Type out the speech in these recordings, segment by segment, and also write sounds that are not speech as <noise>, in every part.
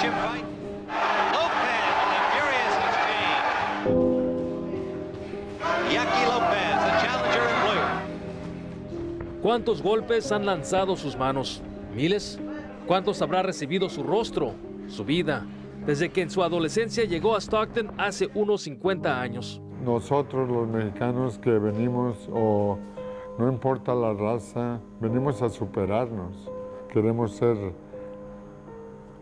championship fight. Lopez with furious Lopez, the challenger in blue. ¿Cuántos golpes han lanzado sus manos? ¿Miles? ¿Cuántos habrá recibido su rostro, su vida? Desde que en su adolescencia llegó a Stockton hace unos 50 años. Nosotros los mexicanos que venimos o no importa la raza, venimos a superarnos. Queremos ser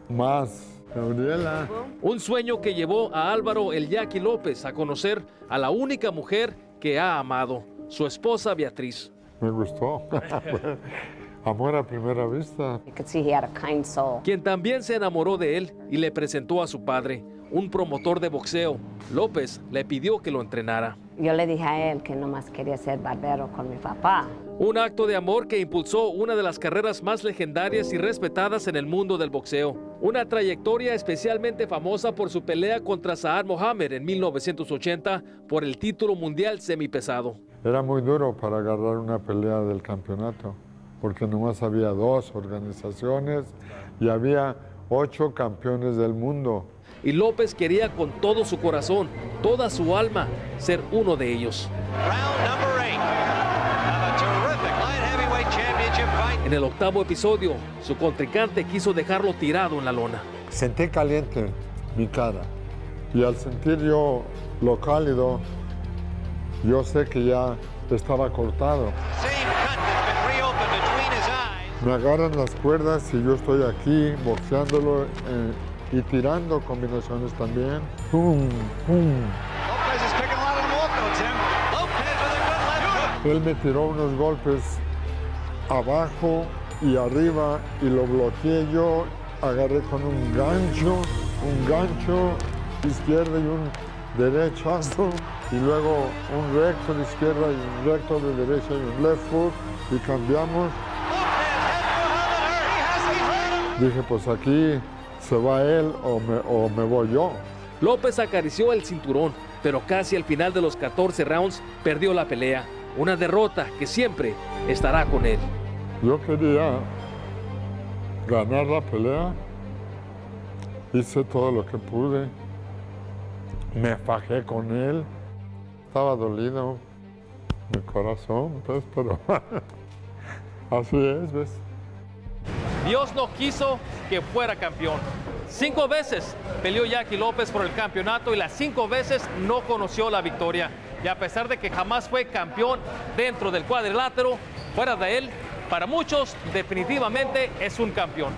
más. Gabriela. Un sueño que llevó a Álvaro El Yaqui López a conocer a la única mujer que ha amado, su esposa Beatriz. Me gustó. <laughs> Amor a primera vista. You could see he had a kind soul. quien también se enamoró de él y le presentó a su padre, un promotor de boxeo. López le pidió que lo entrenara. Yo le dije a él que nomás quería ser barbero con mi papá. Un acto de amor que impulsó una de las carreras más legendarias y respetadas en el mundo del boxeo. Una trayectoria especialmente famosa por su pelea contra Saad Mohamed en 1980 por el título mundial semipesado. Era muy duro para agarrar una pelea del campeonato, porque nomás había dos organizaciones y había ocho campeones del mundo. Y López quería con todo su corazón, toda su alma, ser uno de ellos. En el octavo episodio, su contrincante quiso dejarlo tirado en la lona. Sentí caliente mi cara y al sentir yo lo cálido, yo sé que ya estaba cortado. Same Me agarran las cuerdas y yo estoy aquí boxeándolo eh, y tirando combinaciones también. ¡Pum! ¡Pum! Él me tiró unos golpes abajo y arriba y lo bloqueé yo. Agarré con un gancho, un gancho izquierdo y un derechazo. Y luego un recto de izquierda y un recto de derecha y un left hook. Y cambiamos. Dije, pues aquí se va él o me, o me voy yo. López acarició el cinturón, pero casi al final de los 14 rounds perdió la pelea. Una derrota que siempre estará con él. Yo quería ganar la pelea. Hice todo lo que pude. Me fajé con él. Estaba dolido mi corazón, pues, pero <laughs> así es, ¿ves? Dios no quiso que fuera campeón. Cinco veces peleó Jackie López por el campeonato y las cinco veces no conoció la victoria. Y a pesar de que jamás fue campeón dentro del cuadrilátero, fuera de él, para muchos definitivamente es un campeón.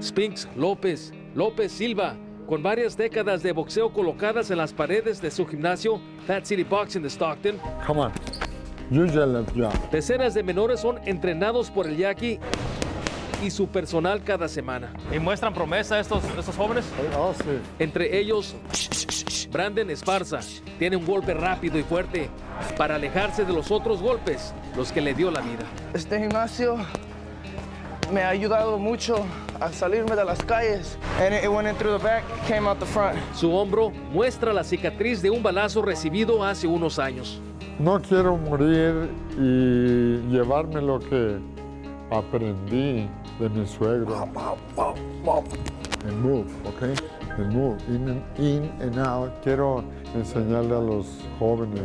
Spinks López, López Silva, con varias décadas de boxeo colocadas en las paredes de su gimnasio, Fat City Boxing de Stockton, Come on. Decenas de menores son entrenados por el Yaqui y su personal cada semana. ¿Y muestran promesa estos, estos jóvenes? Oh, sí. Entre ellos, Brandon Esparza tiene un golpe rápido y fuerte para alejarse de los otros golpes, los que le dio la vida. Este gimnasio me ha ayudado mucho a salirme de las calles. And it went in through the back, came out the front. Su hombro muestra la cicatriz de un balazo recibido hace unos años. No quiero morir y llevarme lo que aprendí de mi suegro. El move, ¿ok? El move, in and, in and out. Quiero enseñarle a los jóvenes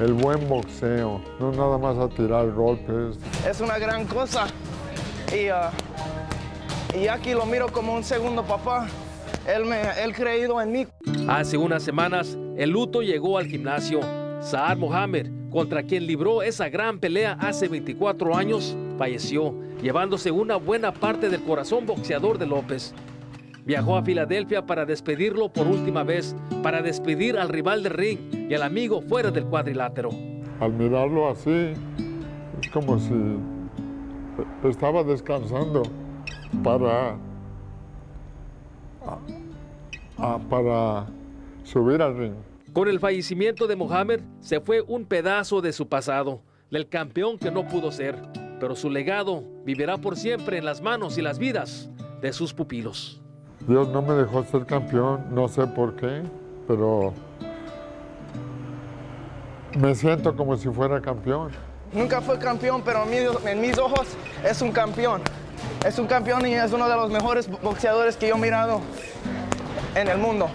el buen boxeo, no nada más a tirar golpes. Es una gran cosa. Y, ah, y aquí lo miro como un segundo papá. Él me él creído en mí. Hace unas semanas, el luto llegó al gimnasio. Saad Mohamed, contra quien libró esa gran pelea hace 24 años, falleció, llevándose una buena parte del corazón boxeador de López. Viajó a Filadelfia para despedirlo por última vez, para despedir al rival del ring y al amigo fuera del cuadrilátero. Al mirarlo así, es como si estaba descansando para, para subir al ring. Con el fallecimiento de Mohamed se fue un pedazo de su pasado, del campeón que no pudo ser, pero su legado vivirá por siempre en las manos y las vidas de sus pupilos. Dios no me dejó ser campeón, no sé por qué, pero me siento como si fuera campeón. Nunca fue campeón, pero en mis, en mis ojos es un campeón. Es un campeón y es uno de los mejores boxeadores que yo he mirado en el mundo.